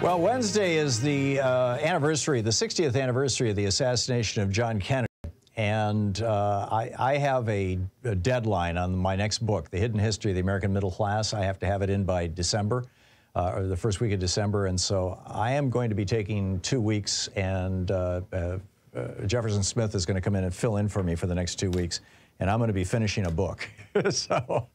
Well, Wednesday is the uh, anniversary, the 60th anniversary of the assassination of John Kennedy. And uh, I, I, have a, a, deadline on my next book, The Hidden History of the American Middle Class. I have to have it in by December, uh, or the first week of December. And so I am going to be taking two weeks, and uh, uh, uh, Jefferson Smith is going to come in and fill in for me for the next two weeks. And I'm going to be finishing a book. so,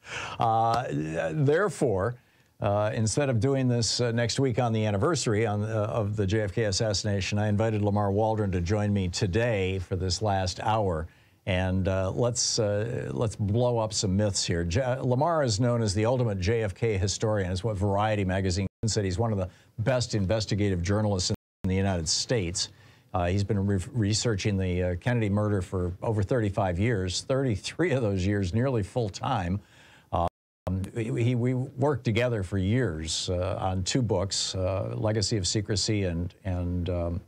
therefore, uh, instead of doing this uh, next week on the anniversary on, uh, of the JFK assassination, I invited Lamar Waldron to join me today for this last hour. And uh, let's, uh, let's blow up some myths here. J Lamar is known as the ultimate JFK historian. It's what Variety magazine said. He's one of the best investigative journalists in the United States. Uh, he's been re researching the Kennedy murder for over 35 years, 33 of those years nearly full time. Um, we, we, worked together for years uh, on two books, uh, Legacy of Secrecy and and um,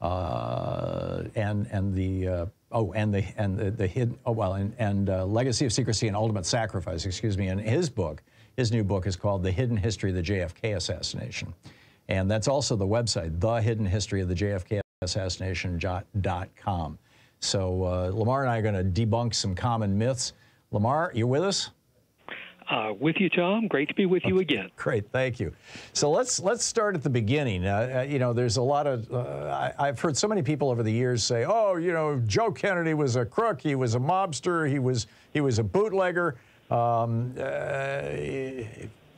uh, and and the uh, oh and the and the, the hidden oh well and and uh, Legacy of Secrecy and Ultimate Sacrifice, excuse me. And his book, his new book is called The Hidden History of the JFK Assassination, and that's also the website, The Hidden History of the JFK Assassination.com. So uh, Lamar and I are going to debunk some common myths. Lamar, you with us? Uh, with you, Thom. Great to be with you again. Great, thank you. So let's let's start at the beginning. Uh, uh, you know, there's a lot of uh, I, have heard so many people over the years say, "Oh, you know, Joe Kennedy was a crook. He was a mobster. He was he was a bootlegger." Um, uh,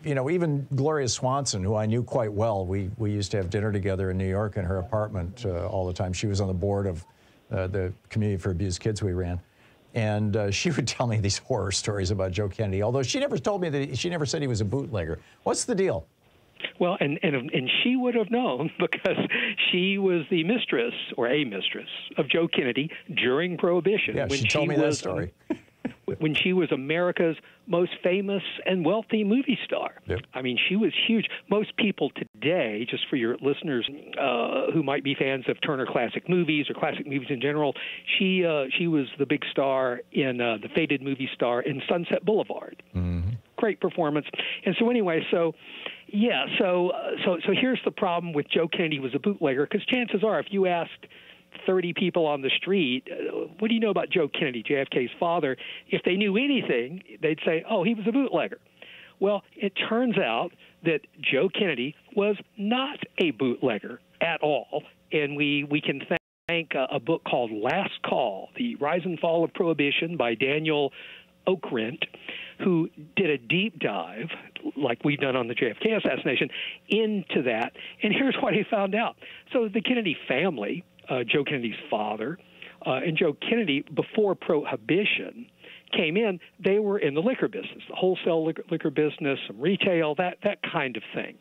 you know, even Gloria Swanson, who I knew quite well, we we used to have dinner together in New York in her apartment uh, all the time. She was on the board of the community for abused kids we ran. And uh, she would tell me these horror stories about Joe Kennedy, although she never told me that she never said he was a bootlegger. What's the deal? Well, and, and and she would have known because she was the mistress or a mistress of Joe Kennedy during Prohibition. Yeah, when she told she me was, that story. When she was America's most famous and wealthy movie star. Yep. I mean, she was huge. Most people today, just for your listeners uh, who might be fans of Turner Classic Movies or classic movies in general, she uh, she was the big star in uh, the faded movie star in Sunset Boulevard. Mm-hmm. Great performance. And so anyway, so yeah, so uh, so so here's the problem with Joe Kennedy was a bootlegger because chances are, if you asked 30 people on the street, uh, what do you know about Joe Kennedy, JFK's father? If they knew anything, they'd say, oh, he was a bootlegger. Well, it turns out that Joe Kennedy was not a bootlegger at all, and we, we can thank a, a book called Last Call The Rise and Fall of Prohibition by Daniel Okrent, who did a deep dive, like we've done on the JFK assassination, into that. And here's what he found out. So the Kennedy family uh, Joe Kennedy's father. Uh, and Joe Kennedy, before Prohibition came in, they were in the liquor business, the wholesale liquor, liquor business, some retail, that that kind of thing.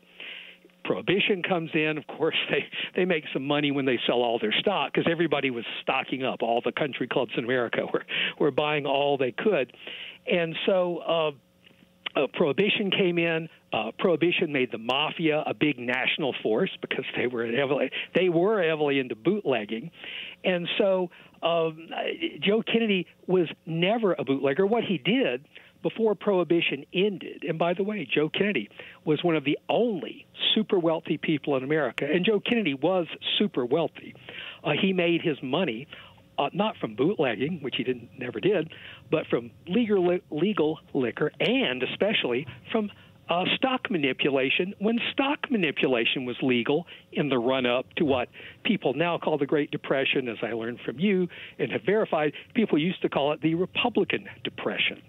Prohibition comes in, of course, they they make some money when they sell all their stock because everybody was stocking up. All the country clubs in America were were buying all they could, and so. Uh, uh, prohibition came in. Uh, prohibition made the mafia a big national force because they were heavily they were heavily into bootlegging, and so um, Joe Kennedy was never a bootlegger. What he did before prohibition ended, and by the way, Joe Kennedy was one of the only super wealthy people in America, and Joe Kennedy was super wealthy. Uh, he made his money uh, not from bootlegging, which he didn't never did, but from legal legal liquor, and especially from uh, stock manipulation when stock manipulation was legal in the run up to what people now call the Great Depression, as I learned from you and have verified. People used to call it the Republican Depression.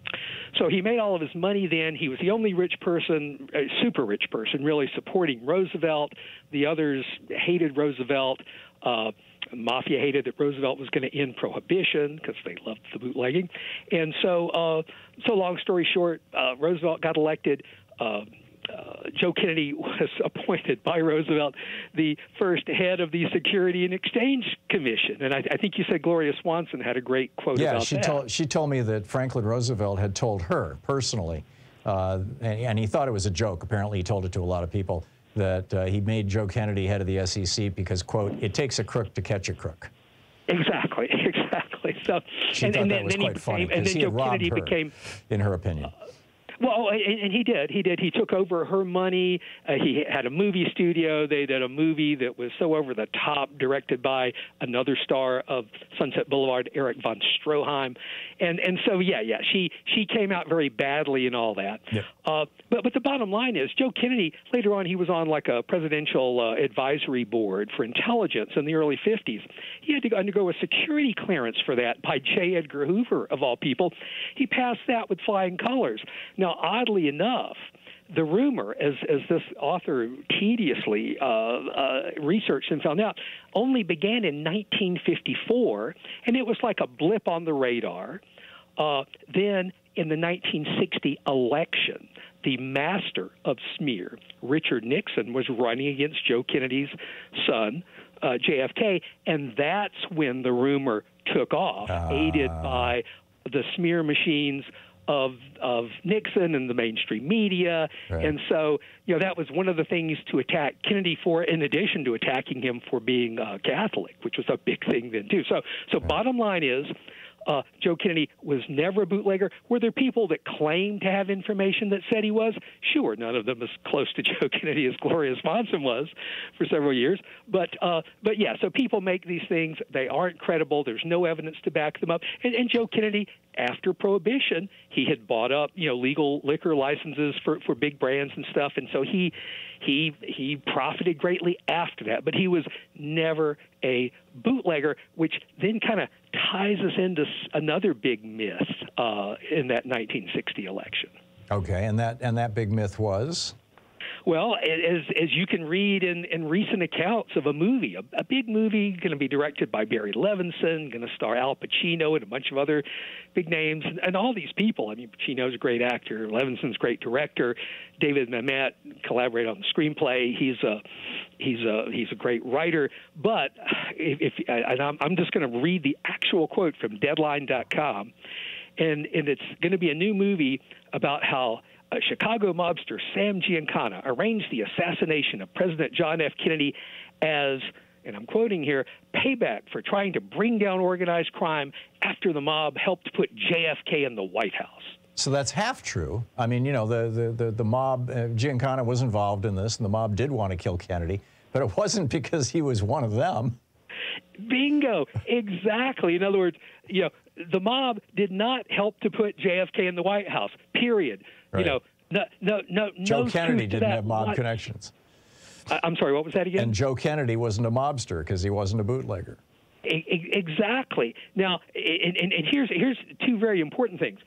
So he made all of his money then. He was the only rich person, super rich person, really supporting Roosevelt. The others hated Roosevelt. Uh, mafia hated that Roosevelt was going to end prohibition because they loved the bootlegging, and so uh, so long story short, uh, Roosevelt got elected. Uh, uh, Joe Kennedy was appointed by Roosevelt the first head of the Security and Exchange Commission, and I, I think you said Gloria Swanson had a great quote yeah, she that. told she told me that Franklin Roosevelt had told her personally, uh, and, and, he thought it was a joke. Apparently, he told it to a lot of people that uh, he made Joe Kennedy head of the SEC because, quote, it takes a crook to catch a crook. Exactly, exactly. So, she and, thought and that then, was then quite he funny became, and then he Joe had robbed Kennedy her, became, in her opinion. Uh, Well, and, and he did. He did. He took over her money. Uh, he had a movie studio. They did a movie that was so over the top, directed by another star of Sunset Boulevard, Erich von Stroheim, and and so yeah, yeah, she she came out very badly and all that. Yep. Uh, but but the bottom line is, Joe Kennedy later on he was on like a presidential uh, advisory board for intelligence in the early 50s. He had to undergo a security clearance for that by J. Edgar Hoover of all people. He passed that with flying colors. Now, oddly enough, the rumor, as as this author tediously uh, uh, researched and found out, only began in 1954, and it was like a blip on the radar. Uh, then, in the 1960 election, the master of smear, Richard Nixon, was running against Joe Kennedy's son, uh, JFK, and that's when the rumor took off, aided by the smear machines of of Nixon and the mainstream media, Right. and so you know that was one of the things to attack Kennedy for, in addition to attacking him for being uh, Catholic, which was a big thing then too. So so bottom line is. Uh, Joe Kennedy was never a bootlegger. Were there people that claimed to have information that said he was? Sure, none of them as close to Joe Kennedy as Gloria Swanson was for several years. But uh, but yeah, so people make these things. They aren't credible. There's no evidence to back them up. And, and Joe Kennedy, after Prohibition, he had bought up you know legal liquor licenses for for big brands and stuff, and so he he he profited greatly after that. But he was never a bootlegger, which then kind of ties us into another big myth uh, in that 1960 election. Okay, and that and that big myth was Well, as as you can read in, in recent accounts of a movie, a, a big movie going to be directed by Barry Levinson, going to star Al Pacino and a bunch of other big names, and, and all these people. I mean, Pacino's a great actor, Levinson's a great director, David Mamet collaborated on the screenplay. He's a he's a he's a great writer. But if, if and I'm, I'm just going to read the actual quote from Deadline.com, and and it's going to be a new movie about how uh, Chicago mobster Sam Giancana arranged the assassination of President John F. Kennedy as, and I'm quoting here, payback for trying to bring down organized crime after the mob helped put JFK in the White House. So that's half true. I mean, you know, the the the, the mob, uh, Giancana was involved in this, and the mob did want to kill Kennedy, but it wasn't because he was one of them. Bingo, exactly. In other words, you know, the mob did not help to put JFK in the White House. Period. Right. You know, no, no, no. Joe no Kennedy didn't have mob what- connections, I- I'm sorry. What was that again? and Joe Kennedy wasn't a mobster because he wasn't a bootlegger. Exactly. Now, and, and, and here's here's two very important things.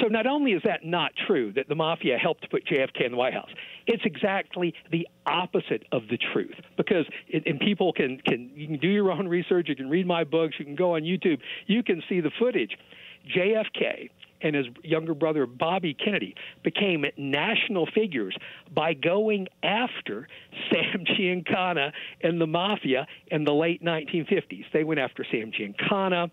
So not only is that not true that the mafia helped put JFK in the White House, it's exactly the opposite of the truth. Because and and people can can you can do your own research, you can read my books, you can go on YouTube, you can see the footage. JFK and his younger brother Bobby Kennedy became national figures by going after Sam Giancana and the mafia in the late 1950s. They went after Sam Giancana.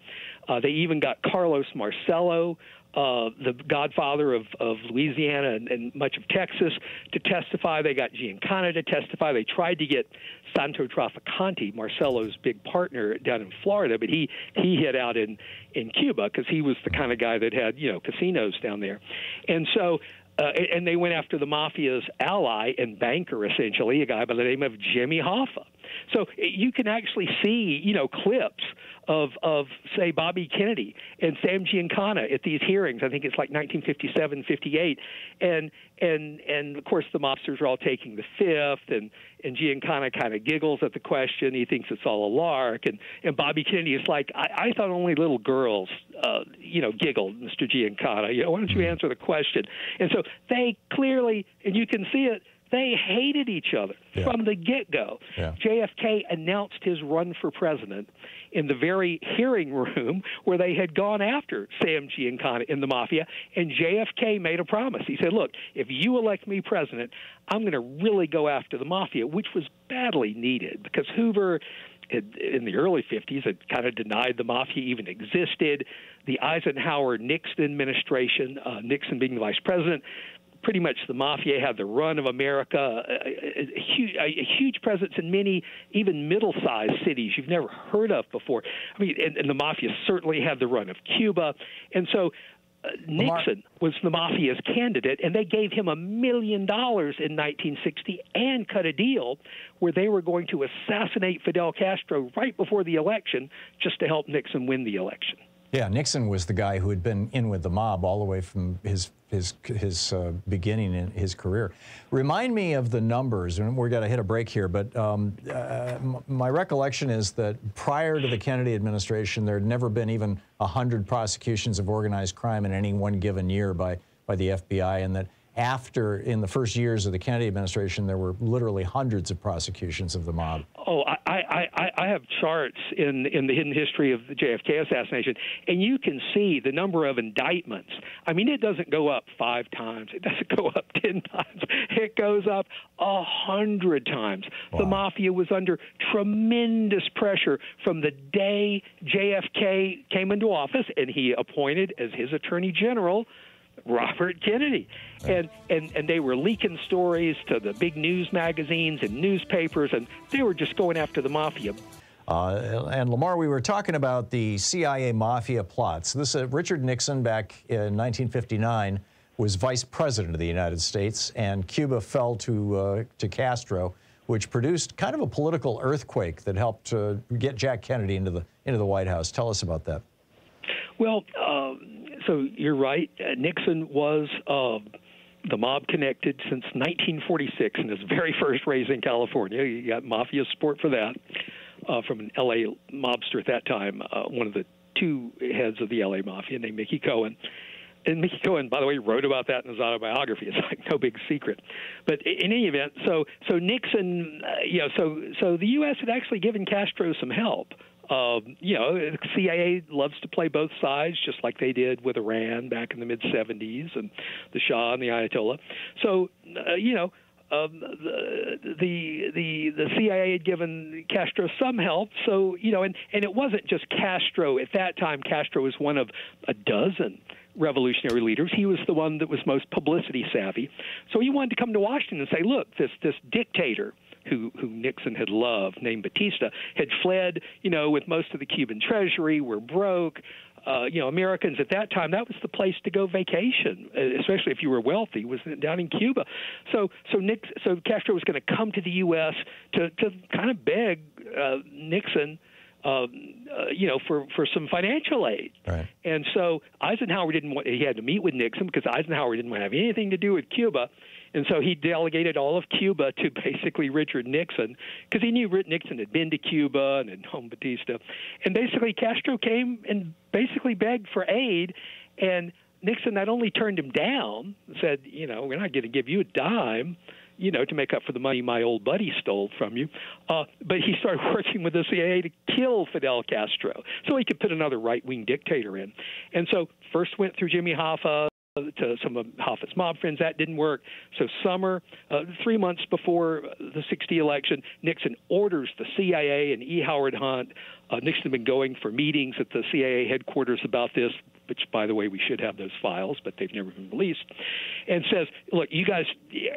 Uh, they even got Carlos Marcello, uh, the godfather of, of Louisiana and, and much of Texas, to testify. They got Giancana to testify. They tried to get Santo Trafficante, Marcello's big partner down in Florida, but he he hid out in in Cuba because he was the kind of guy that had you know casinos down there, and so. Uh, and they went after the mafia's ally and banker, essentially, a guy by the name of Jimmy Hoffa. So uh, you can actually see, you know, clips of of say Bobby Kennedy and Sam Giancana at these hearings. I think it's like 1957, 58, and and and of course the mobsters are all taking the fifth, and and Giancana kind of giggles at the question. He thinks it's all a lark, and and Bobby Kennedy is like, I, I thought only little girls, uh, you know, giggled, Mr. Giancana. You know, why don't you answer the question? And so they clearly, and you can see it. They hated each other Yeah. from the get go. Yeah. JFK announced his run for president in the very hearing room where they had gone after Sam Giancana in the mafia, and JFK made a promise. He said, Look, if you elect me president, I'm going to really go after the mafia, which was badly needed because Hoover. In the early 50s, had kind of denied the mafia even existed. The Eisenhower Nixon administration, uh, Nixon being the vice president, pretty much the mafia had the run of America, a, a, huge, a, a huge presence in many, even middle-sized cities you've never heard of before. I mean, and, and the mafia certainly had the run of Cuba, and so uh, Nixon was the mafia's candidate, and they gave him a million dollars in 1960 and cut a deal where they were going to assassinate Fidel Castro right before the election just to help Nixon win the election. Yeah, Nixon was the guy who had been in with the mob all the way from his his his uh, beginning in his career. Remind me of the numbers, and we're going to hit a break here. But um, uh, my recollection is that prior to the Kennedy administration, there had never been even hundred prosecutions of organized crime in any one given year by by the FBI, and that after, in the first years of the Kennedy administration, there were literally hundreds of prosecutions of the mob. Oh, I, I, I have charts in in the hidden history of the JFK assassination, and you can see the number of indictments. I mean, it doesn't go up five times; it doesn't go up ten times. It goes up a hundred times. Wow. The mafia was under tremendous pressure from the day JFK came into office, and he appointed as his attorney general Robert Kennedy. And, and, and they were leaking stories to the big news magazines and newspapers, and they were just going after the mafia. Uh, and Lamar, we were talking about the CIA mafia plots. This uh, Richard Nixon back in 1959 was vice president of the United States, and Cuba fell to uh, to Castro, which produced kind of a political earthquake that helped uh, get Jack Kennedy into the into the White House. Tell us about that. Well, um, so you're right. Uh, Nixon was uh, the mob connected since 1946 in his very first raise in California. You got mafia support for that uh, from an LA mobster at that time, uh, one of the two heads of the LA mafia named Mickey Cohen. And Mickey Cohen, by the way, wrote about that in his autobiography. It's like no big secret. But in any event, so so Nixon, uh, you know, so so the U.S. had actually given Castro some help. Um, you know, the CIA loves to play both sides, just like they did with Iran back in the mid 70s and the Shah and the Ayatollah. So, uh, you know, um, the, the the the CIA had given Castro some help, so you know, and and it wasn't just Castro. At that time, Castro was one of a dozen revolutionary leaders. He was the one that was most publicity savvy. So he wanted to come to Washington and say, "Look, this this dictator." Who who Nixon had loved, named Batista, had fled. You know, with most of the Cuban treasury, were broke. Uh, you know, Americans at that time, that was the place to go vacation, uh, especially if you were wealthy, was down in Cuba. So, so Nick, so Castro was going to come to the U.S. to to kind of beg uh, Nixon. Um, uh, you know, for for some financial aid, right. and so Eisenhower didn't want. He had to meet with Nixon because Eisenhower didn't want to have anything to do with Cuba, and so he delegated all of Cuba to basically Richard Nixon because he knew Nixon had been to Cuba and had known Batista. And basically, Castro came and basically begged for aid. And Nixon not only turned him down, said, you know, we're not going to give you a dime, you know, to make up for the money my old buddy stole from you. Uh, but he started working with the CIA to kill Fidel Castro so he could put another right wing dictator in. And so first went through Jimmy Hoffa, to some of Hoffa's mob friends. That didn't work. So, summer, uh, three months before the 60 election, Nixon orders the CIA and E. Howard Hunt. Uh, Nixon had been going for meetings at the CIA headquarters about this, which, by the way, we should have those files, but they've never been released, and says, Look, you guys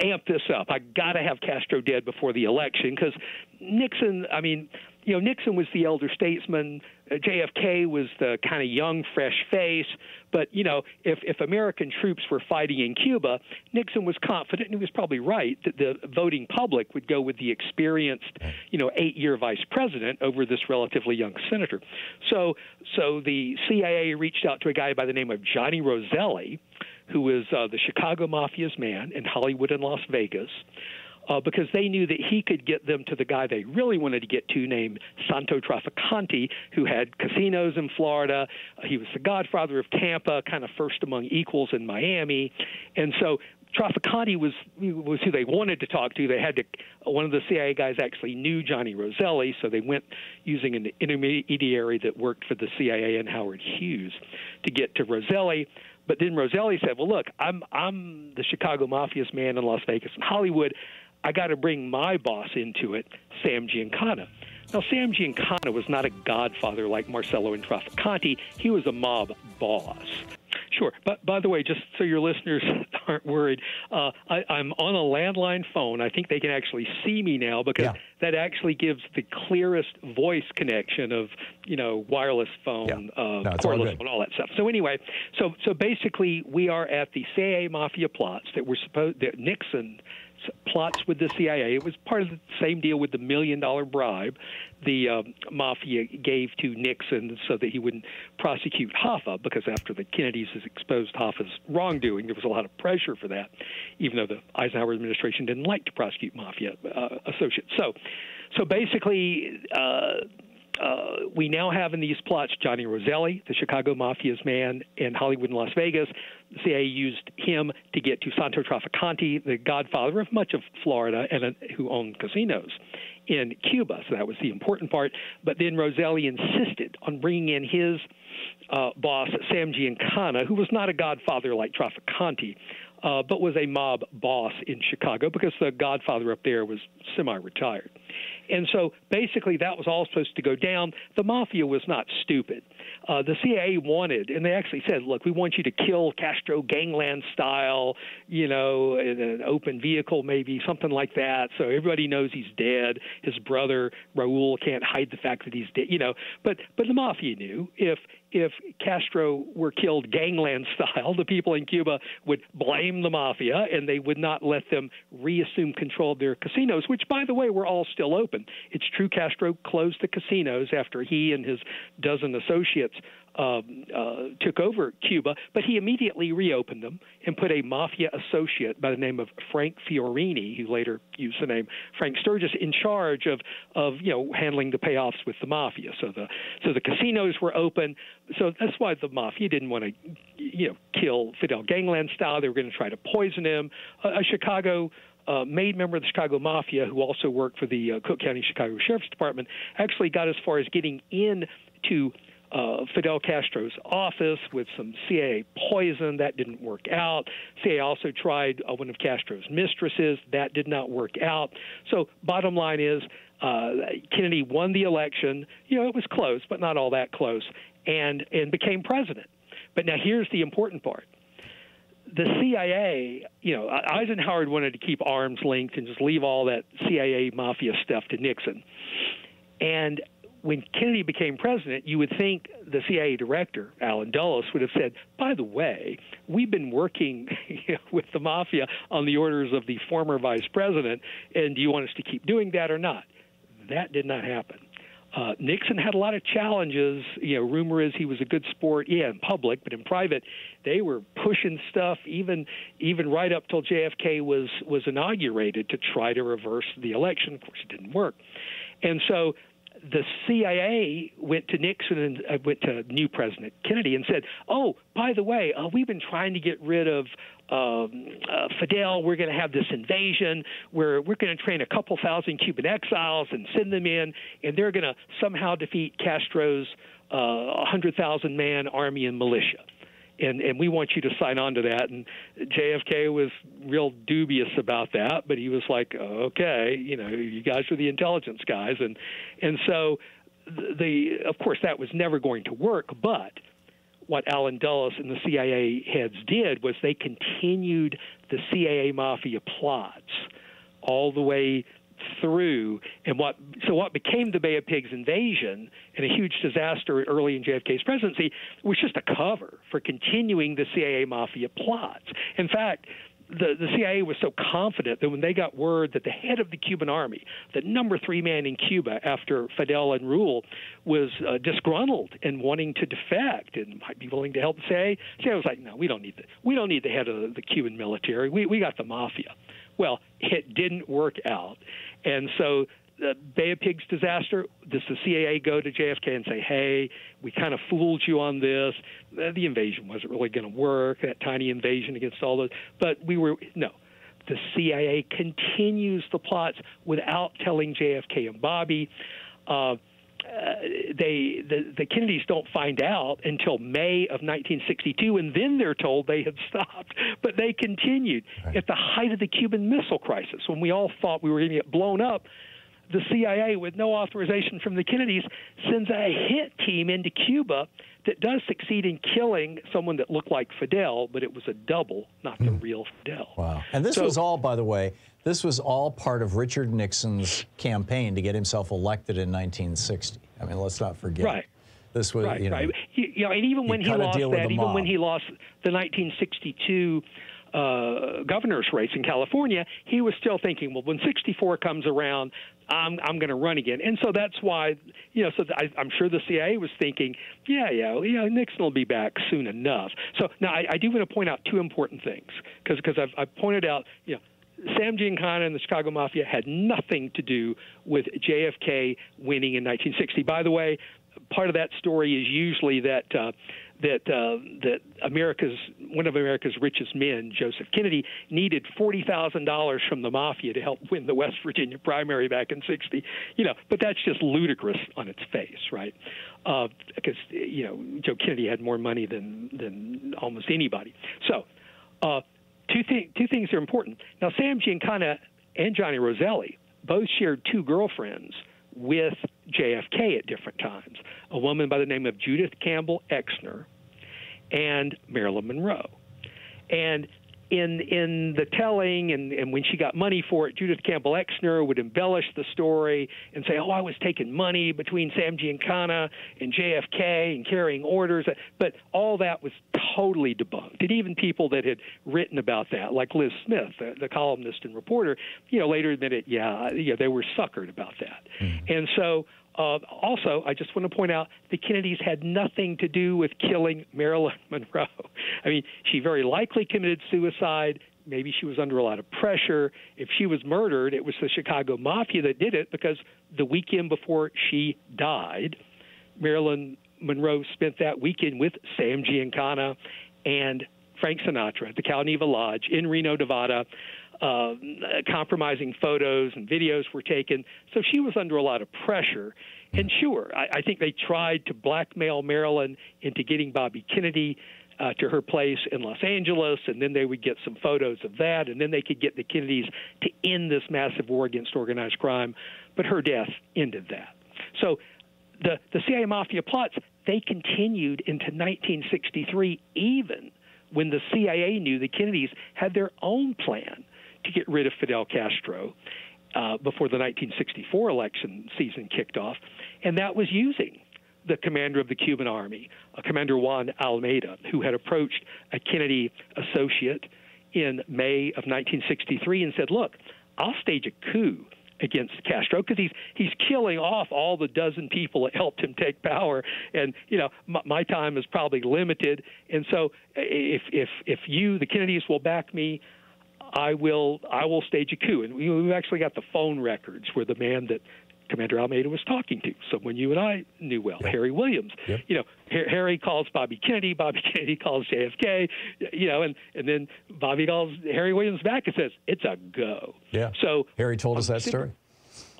amp this up. I got to have Castro dead before the election because Nixon, I mean, you know, Nixon was the elder statesman. Uh, JFK was the kind of young, fresh face. But you know, if if American troops were fighting in Cuba, Nixon was confident, and he was probably right, that the voting public would go with the experienced, you know, eight-year vice president over this relatively young senator. So, so the CIA reached out to a guy by the name of Johnny Roselli, who was uh, the Chicago Mafia's man in Hollywood and Las Vegas uh, because they knew that he could get them to the guy they really wanted to get to, named Santo Trafficante, who had casinos in Florida. Uh, he was the godfather of Tampa, kind of first among equals in Miami, and so Trafficante was was who they wanted to talk to. They had to. One of the CIA guys actually knew Johnny Roselli, so they went using an intermediary that worked for the CIA and Howard Hughes to get to Roselli. But then Roselli said, "Well, look, I'm I'm the Chicago Mafia's man in Las Vegas and Hollywood. I got to bring my boss into it, Sam Giancana. Now, Sam Giancana was not a godfather like Marcello and Trafficante. He was a mob boss. Sure. But by the way, just so your listeners aren't worried. Uh, I, I'm on a landline phone. I think they can actually see me now because Yeah. that actually gives the clearest voice connection of you know wireless phone, Yeah. uh, No, all cordless good. phone, all that stuff. So anyway, so so basically, we are at the CIA mafia plots that were supposed that Nixon plots with the CIA. It was part of the same deal with the million dollar bribe the um, mafia gave to Nixon so that he wouldn't prosecute Hoffa because after the Kennedys exposed Hoffa's wrongdoing, there was a lot of pressure for that, even though the Eisenhower administration didn't like to prosecute mafia uh, associates. So, so basically. Uh, uh, we now have in these plots Johnny Roselli, the Chicago Mafia's man, in Hollywood and Las Vegas. The CIA used him to get to Santo Trafficante, the godfather of much of Florida, and uh, who owned casinos in Cuba. So that was the important part. But then Roselli insisted on bringing in his uh, boss, Sam Giancana, who was not a godfather like Trafficante, uh, but was a mob boss in Chicago because the godfather up there was semi retired. And so basically, that was all supposed to go down. The mafia was not stupid. Uh, the CIA wanted, and they actually said, look, we want you to kill Castro gangland style, you know, in an open vehicle, maybe, something like that. So everybody knows he's dead. His brother, Raul, can't hide the fact that he's dead, you know. But, but the mafia knew if if Castro were killed gangland style, the people in Cuba would blame the mafia and they would not let them reassume control of their casinos, which, by the way, were all still open. It's true Castro closed the casinos after he and his dozen associates um, uh, took over Cuba, but he immediately reopened them and put a mafia associate by the name of Frank Fiorini, who later used the name Frank Sturgis, in charge of of you know handling the payoffs with the mafia. So the so the casinos were open. So that's why the mafia didn't want to you know kill Fidel Gangland style. They were going to try to poison him. A, a Chicago uh, made member of the Chicago Mafia, who also worked for the uh, Cook County Chicago Sheriff's Department, actually got as far as getting in to uh, Fidel Castro's office with some CIA poison. That didn't work out. CIA also tried uh, one of Castro's mistresses. That did not work out. So, bottom line is, uh, Kennedy won the election. You know, it was close, but not all that close, and and became president. But now here's the important part the CIA, you know, Eisenhower wanted to keep arms length and just leave all that CIA mafia stuff to Nixon. And when Kennedy became president, you would think the CIA director, Allen Dulles, would have said, by the way, we've been working with the mafia on the orders of the former vice president, and do you want us to keep doing that or not? That did not happen. Uh, Nixon had a lot of challenges. You know, rumor is he was a good sport, yeah, in public, but in private, they were pushing stuff even even right up till JFK was was inaugurated to try to reverse the election. Of course, it didn't work, and so the CIA went to Nixon and uh, went to new President Kennedy and said, "Oh, by the way, uh, we've been trying to get rid of um, uh, Fidel. We're going to have this invasion. Where we're going to train a couple thousand Cuban exiles and send them in, and they're going to somehow defeat Castro's uh, hundred thousand man army and militia." And and we want you to sign on to that. And JFK was real dubious about that, but he was like, okay, you know, you guys are the intelligence guys, and and so the of course that was never going to work, but what Allen Dulles and the CIA heads did was they continued the CIA mafia plots all the way through and what so what became the Bay of Pigs invasion and a huge disaster early in JFK's presidency was just a cover for continuing the CIA mafia plots. In fact, the, the CIA was so confident that when they got word that the head of the Cuban army, the number three man in Cuba after Fidel and Raul, was uh, disgruntled and wanting to defect and might be willing to help the CIA, CIA was like, no, we don't need the we don't need the head of the Cuban military. We we got the mafia. Well, it didn't work out, and so the Bay of Pigs disaster, does the CIA go to JFK and say, hey, we kind of fooled you on this? The invasion wasn't really going to work, that tiny invasion against all those. But we were, no. The CIA continues the plots without telling JFK and Bobby. Uh, uh, they the, the Kennedys don't find out until May of 1962, and then they're told they had stopped. But they continued Right. at the height of the Cuban Missile Crisis, when we all thought we were going to get blown up the CIA, with no authorization from the Kennedys, sends a hit team into Cuba that does succeed in killing someone that looked like Fidel, but it was a double, not the mm. real Fidel. Wow. And this so, was all, by the way, this was all part of Richard Nixon's campaign to get himself elected in 1960. I mean, let's not forget. Right. This was, right, you know, right. You, know, and even when he lost that, even when he lost the 1962 uh, governor's race in California, he was still thinking, well, when 64 comes around, I'm I'm going to run again. And so that's why, you know, so I, I'm sure the CIA was thinking, yeah, yeah, yeah, Nixon will be back soon enough. So now I, I do want to point out two important things because because I've, I've pointed out, you know. Sam Giancana and the Chicago Mafia had nothing to do with JFK winning in 1960. By the way, part of that story is usually that uh, that uh, that America's one of America's richest men, Joseph Kennedy, needed forty thousand dollars from the mafia to help win the West Virginia primary back in '60. You know, but that's just ludicrous on its face, right? Uh, because you know Joe Kennedy had more money than than almost anybody. So, uh, two things two things are important. Now, Sam Giancana and Johnny Roselli both shared two girlfriends with JFK at different times. A woman by the name of Judith Campbell Exner and Marilyn Monroe. And in in the telling and, and when she got money for it, Judith Campbell Exner would embellish the story and say, "Oh, I was taking money between Sam Giancana and JFK and carrying orders." But all that was totally debunked. And even people that had written about that, like Liz Smith, the, the columnist and reporter, you know, later admitted, "Yeah, yeah, they were suckered about that." Mm. And so uh, also, I just want to point out the Kennedys had nothing to do with killing Marilyn Monroe. I mean, she very likely committed suicide. Maybe she was under a lot of pressure. If she was murdered, it was the Chicago Mafia that did it because the weekend before she died, Marilyn Monroe spent that weekend with Sam Giancana and Frank Sinatra at the Cal Neva Lodge in Reno, Nevada uh, compromising photos and videos were taken. So she was under a lot of pressure. And sure, I, I think they tried to blackmail Marilyn into getting Bobby Kennedy uh, to her place in Los Angeles, and then they would get some photos of that, and then they could get the Kennedys to end this massive war against organized crime. But her death ended that. So the, the CIA mafia plots, they continued into 1963, even when the CIA knew the Kennedys had their own plan to get rid of Fidel Castro uh, before the 1964 election season kicked off, and that was using the commander of the Cuban army, uh, Commander Juan Almeida, who had approached a Kennedy associate in May of 1963 and said, "Look, I'll stage a coup." Against Castro because he's he's killing off all the dozen people that helped him take power, and you know my, my time is probably limited, and so if if if you the Kennedys will back me, I will I will stage a coup. And we, we've actually got the phone records where the man that Commander Almeida was talking to, someone you and I knew well, yep. Harry Williams. Yep. You know, Harry calls Bobby Kennedy, Bobby Kennedy calls JFK, you know, and, and then Bobby calls Harry Williams back and says, it's a go. Yeah. So Harry told us that story.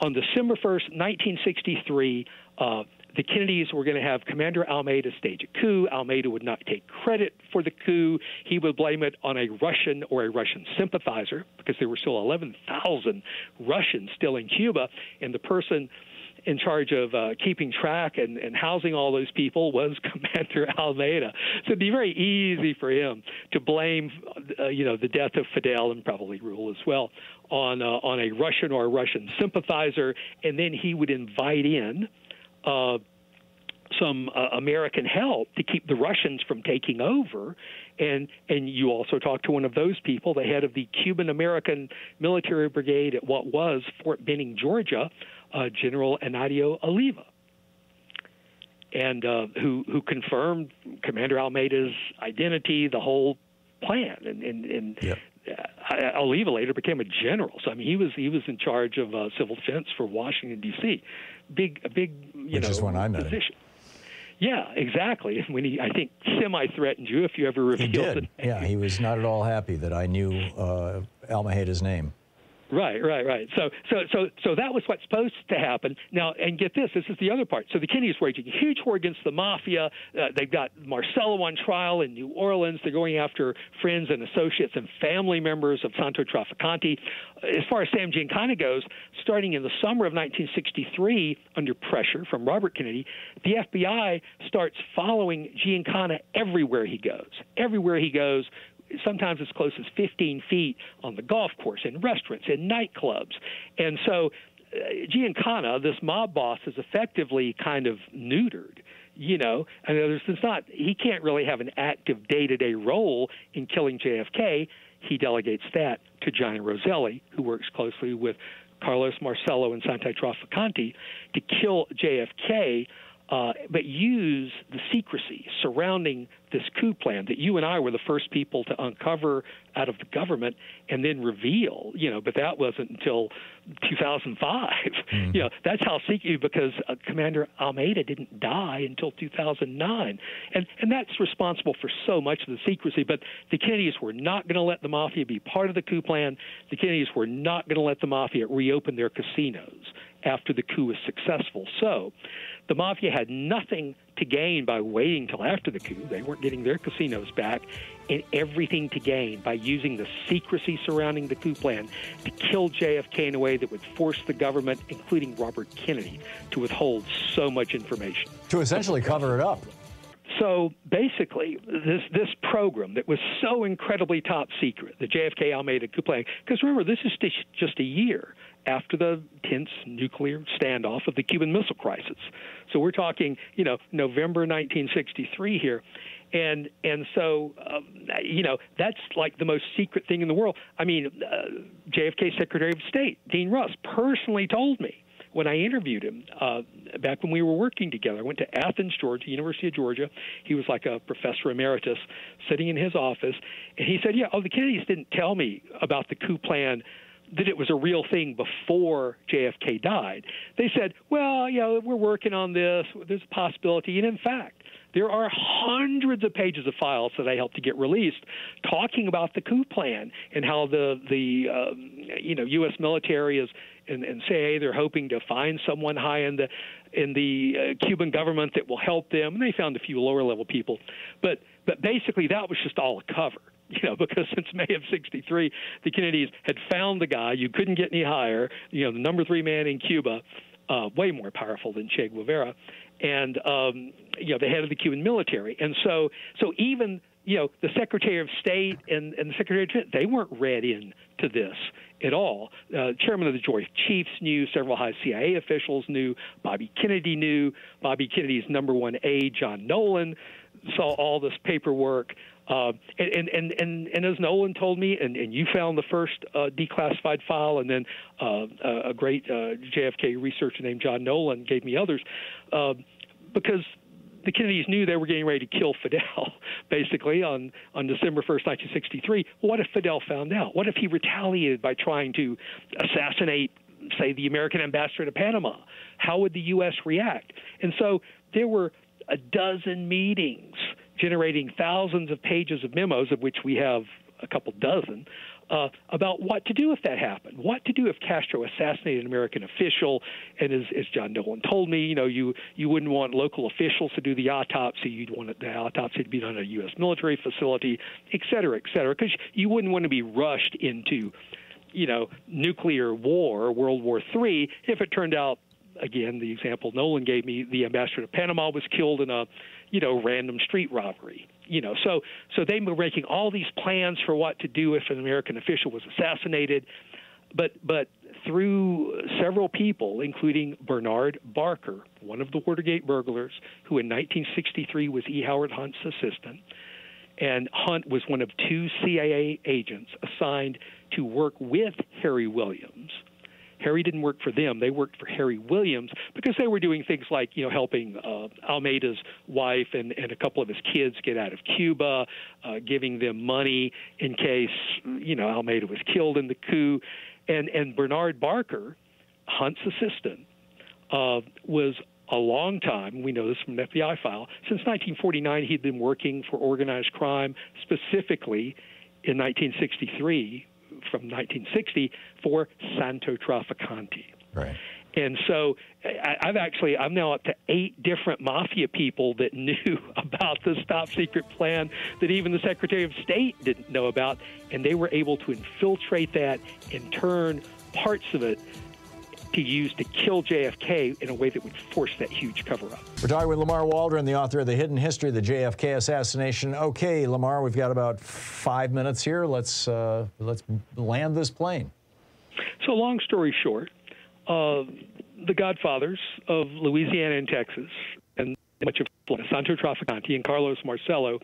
On December 1st, 1963, uh, the Kennedys were going to have Commander Almeida stage a coup. Almeida would not take credit for the coup. He would blame it on a Russian or a Russian sympathizer because there were still 11,000 Russians still in Cuba, and the person in charge of uh, keeping track and, and housing all those people was Commander Almeida. So it'd be very easy for him to blame, uh, you know, the death of Fidel and probably Raul as well on uh, on a Russian or a Russian sympathizer, and then he would invite in uh, some uh, American help to keep the Russians from taking over. And and you also talked to one of those people, the head of the Cuban American military brigade at what was Fort Benning, Georgia, uh, General Erneido Oliva, and uh, who who confirmed Commander Almeida's identity, the whole plan, and and, and. Uh, Oliva later became a general. So I mean, he was he was in charge of uh, civil defense for Washington D.C big a big you Which know is when I position. Him. Yeah, exactly. When he, I think, semi-threatened you if you ever revealed he did. Yeah, he was not at all happy that I knew uh, Almeida's name. Right, right, right. So, so, so, so that was what's supposed to happen. Now, and get this: this is the other part. So the Kennedys waging a huge war against the mafia. Uh, they've got Marcello on trial in New Orleans. They're going after friends and associates and family members of Santo Trafficante. As far as Sam Giancana goes, starting in the summer of 1963, under pressure from Robert Kennedy, the FBI starts following Giancana everywhere he goes. Everywhere he goes, sometimes as close as 15 feet on the golf course, in restaurants, in nightclubs. And so uh, Giancana, this mob boss, is effectively kind of neutered. You know, and there's it's not he can't really have an active day-to-day role in killing JFK. He delegates that to Johnny Roselli, who works closely with Carlos Marcello and Santo Trafficante to kill JFK uh, but use the secrecy surrounding this coup plan that you and I were the first people to uncover out of the government and then reveal. You know, but that wasn't until 2005. Mm-hmm. You know, that's how secret because uh, Commander Almeida didn't die until 2009, and and that's responsible for so much of the secrecy. But the Kennedys were not going to let the mafia be part of the coup plan. The Kennedys were not going to let the mafia reopen their casinos after the coup was successful. So the mafia had nothing to gain by waiting till after the coup. They weren't getting their casinos back, and everything to gain by using the secrecy surrounding the coup plan to kill JFK in a way that would force the government, including Robert Kennedy, to withhold so much information. To essentially cover it up. So basically, this this program that was so incredibly top secret, the JFK Almeida coup plan, because remember, this is just a year after the tense nuclear standoff of the Cuban Missile Crisis. So we're talking, you know, November 1963 here. And and so um, you know that's like the most secret thing in the world. I mean, uh, JFK Secretary of State Dean Rusk personally told me when I interviewed him uh, back when we were working together. I went to Athens, Georgia, University of Georgia. He was like a professor emeritus sitting in his office, and he said, "Yeah, oh, the Kennedys didn't tell me about the coup plan that it was a real thing before JFK died. They said, well, you know, we're working on this. There's a possibility. And in fact, there are hundreds of pages of files that I helped to get released talking about the coup plan and how the the um, you know U.S. military is and, and CIA they're hoping to find someone high in the in the uh, Cuban government that will help them. And they found a few lower level people, but but basically that was just all a cover you know, because since May of '63, the Kennedys had found the guy. You couldn't get any higher. You know, the number three man in Cuba, uh, way more powerful than Che Guevara, and um, you know, the head of the Cuban military. And so, so even you know, the Secretary of State and, and the Secretary of Defense, they weren't read in to this at all. Uh, Chairman of the Joint Chiefs knew, several high CIA officials knew, Bobby Kennedy knew, Bobby Kennedy's number one aide, John Nolan, saw all this paperwork. Uh, and, and, and, and as Nolan told me, and, and you found the first uh, declassified file, and then uh, a great uh, JFK researcher named John Nolan gave me others, uh, because the Kennedys knew they were getting ready to kill Fidel, basically, on, on December 1st, 1963. What if Fidel found out? What if he retaliated by trying to assassinate, say, the American ambassador to Panama? How would the U.S. react? And so there were a dozen meetings generating thousands of pages of memos, of which we have a couple dozen, uh, about what to do if that happened. What to do if Castro assassinated an American official. And as, as John Nolan told me, you know, you you wouldn't want local officials to do the autopsy. You'd want the autopsy to be done at a U.S. military facility, et cetera, et cetera, because you wouldn't want to be rushed into, you know, nuclear war, World War III, if it turned out again, the example Nolan gave me, the ambassador to Panama was killed in a, you know, random street robbery. You know, so so they were making all these plans for what to do if an American official was assassinated, but but through several people, including Bernard Barker, one of the Watergate burglars, who in 1963 was E. Howard Hunt's assistant, and Hunt was one of two CIA agents assigned to work with Harry Williams Harry didn't work for them; they worked for Harry Williams because they were doing things like you know helping uh, Almeida's wife and and a couple of his kids get out of Cuba, uh, giving them money in case you know Almeida was killed in the coup, and and Bernard Barker, Hunt's assistant, uh, was a long time. We know this from an FBI file. Since 1949, he'd been working for organized crime, specifically in 1963 from 1960 for Santo Trafficante. Right. And so I, I've actually I'm now up to eight different mafia people that knew about this top secret plan that even the Secretary of State didn't know about, and they were able to infiltrate that and turn parts of it to use to kill JFK in a way that would force that huge cover up. We're talking with Lamar Waldron, the author of The Hidden History of the JFK Assassination. Okay, Lamar, we've got about five minutes here. Let's, uh, let's land this plane. So, long story short, uh, the godfathers of Louisiana and Texas, and much of Florida, Santo Trafficante and Carlos Marcello,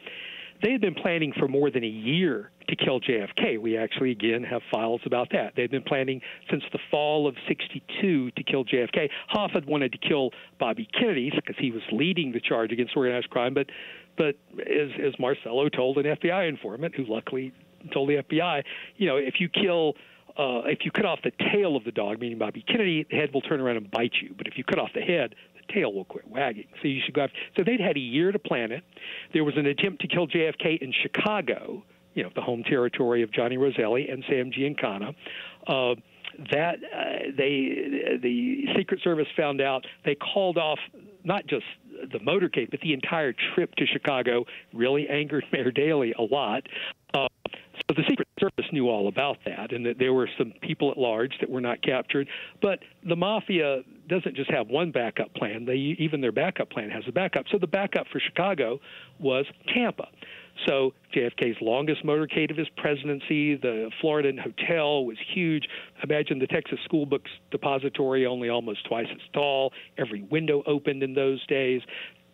they had been planning for more than a year to kill JFK. We actually, again, have files about that. They'd been planning since the fall of 62 to kill JFK. Hoffa wanted to kill Bobby Kennedy because he was leading the charge against organized crime, but but as, as Marcello told an FBI informant, who luckily told the FBI, you know, if you kill uh, if you cut off the tail of the dog, meaning Bobby Kennedy, the head will turn around and bite you. But if you cut off the head, tail will quit wagging. So you should go after. So they'd had a year to plan it. There was an attempt to kill JFK in Chicago, you know, the home territory of Johnny Roselli and Sam Giancana. Uh, that uh, they the Secret Service found out they called off not just the motorcade but the entire trip to Chicago really angered Mayor Daley a lot. The Secret Service knew all about that, and that there were some people at large that were not captured. But the mafia doesn't just have one backup plan; they even their backup plan has a backup. So the backup for Chicago was Tampa. So JFK's longest motorcade of his presidency, the Florida Hotel, was huge. Imagine the Texas School Books Depository, only almost twice as tall. Every window opened in those days.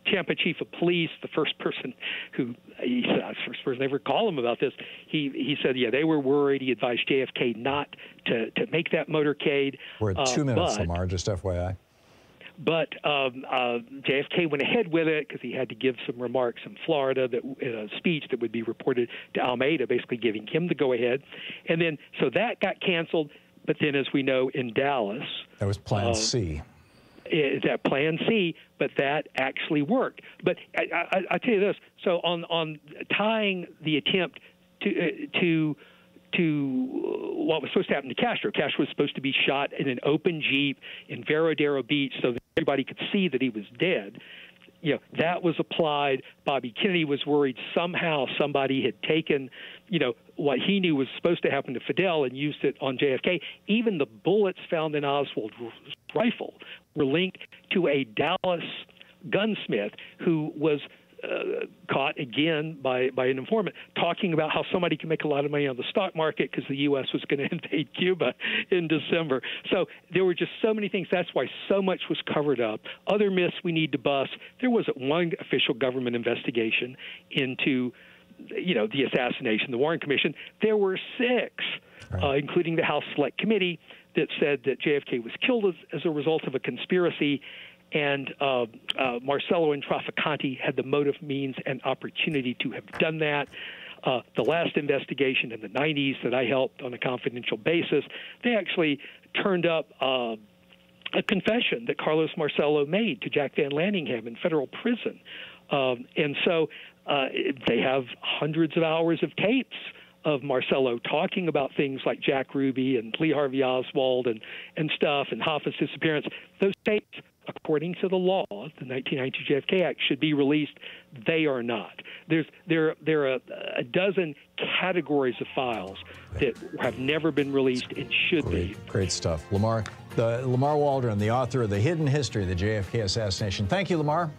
Tampa chief of police, the first person who he said, the first person ever call him about this. He he said, yeah, they were worried. He advised JFK not to to make that motorcade. We're at two uh, minutes, but, Lamar. Just FYI. But um, uh, JFK went ahead with it because he had to give some remarks in Florida that in a speech that would be reported to Almeida, basically giving him the go ahead. And then so that got canceled. But then, as we know, in Dallas, that was Plan uh, C is that Plan C, but that actually worked. But I, I, I tell you this: so on on tying the attempt to uh, to to what was supposed to happen to Castro. Castro was supposed to be shot in an open jeep in Varadero Beach so that everybody could see that he was dead you know that was applied. Bobby Kennedy was worried somehow somebody had taken, you know, what he knew was supposed to happen to Fidel and used it on JFK. Even the bullets found in Oswald's rifle were linked to a Dallas gunsmith who was uh, caught again by, by an informant talking about how somebody can make a lot of money on the stock market because the U.S. was going to invade Cuba in December. So there were just so many things. That's why so much was covered up. Other myths we need to bust. There wasn't one official government investigation into you know the assassination, the Warren Commission. There were six, right. uh, including the House Select Committee, that said that JFK was killed as, as a result of a conspiracy and uh, uh, Marcello and Trafficante had the motive, means, and opportunity to have done that. Uh, the last investigation in the 90s that I helped on a confidential basis, they actually turned up uh, a confession that Carlos Marcello made to Jack Van Laningham in federal prison. Um, and so uh, they have hundreds of hours of tapes of Marcello talking about things like Jack Ruby and Lee Harvey Oswald and, and stuff and Hoffa's disappearance. Those tapes according to the law, the 1992 JFK Act should be released. They are not. There's there there are a, a dozen categories of files that have never been released and should great, be. Great stuff, Lamar. The, Lamar Waldron, the author of the Hidden History of the JFK Assassination. Thank you, Lamar.